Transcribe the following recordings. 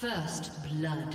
First blood.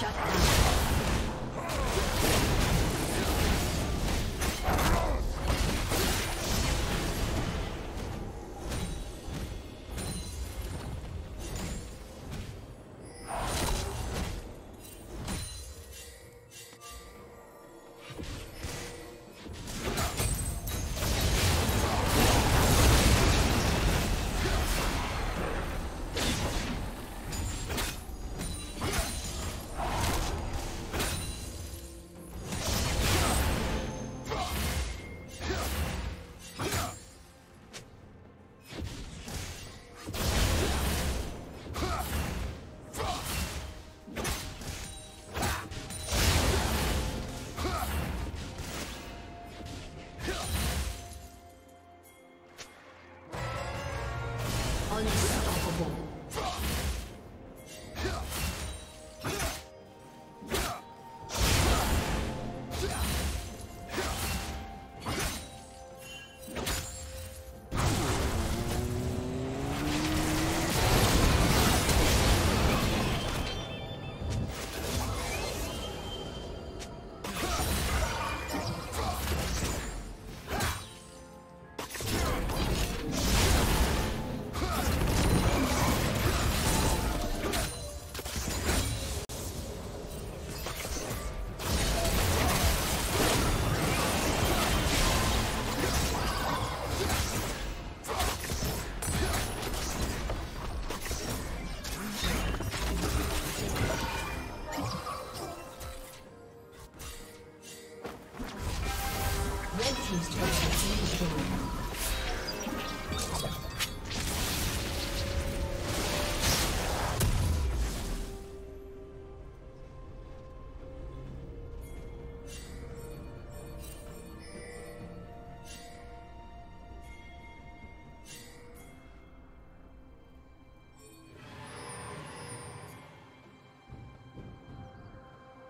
Shut down.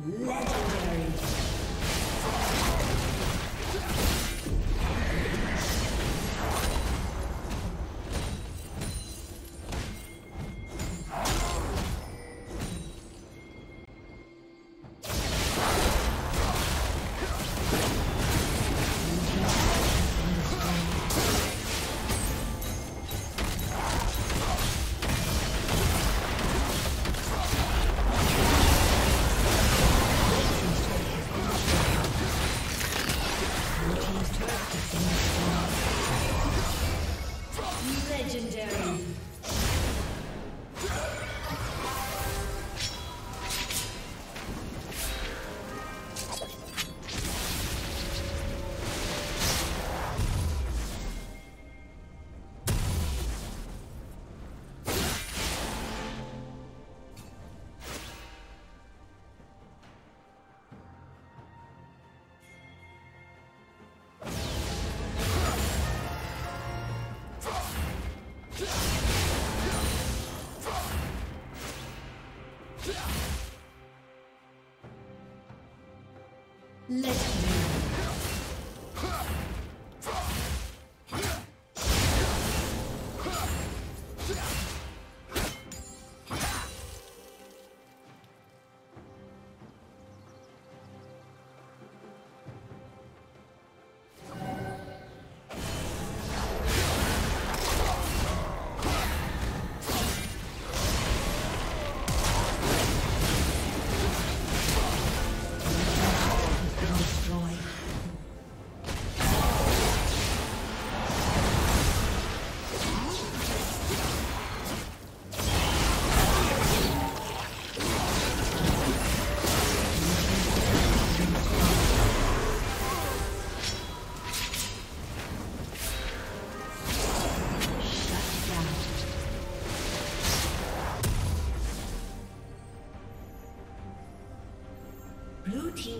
Legendary.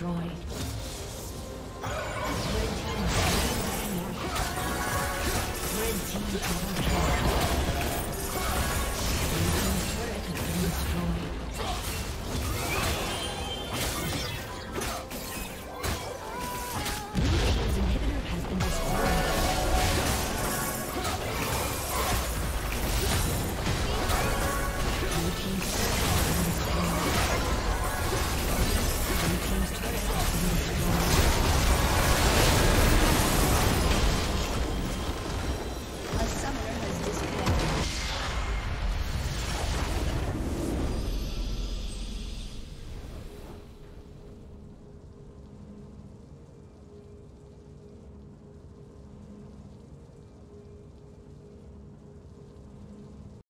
Team